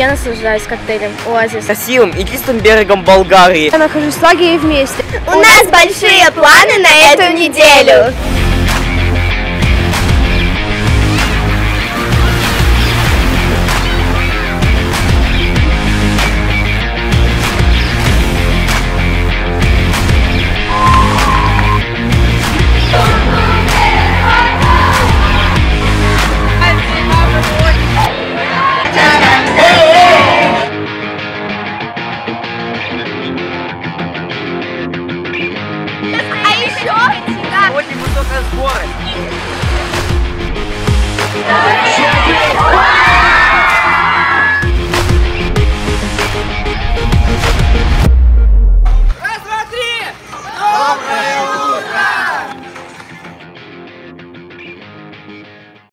Я наслаждаюсь коктейлем «Оазис». Красивым и чистым берегом Болгарии. Я нахожусь в лагере вместе. У нас большие планы на эту неделю. Đi.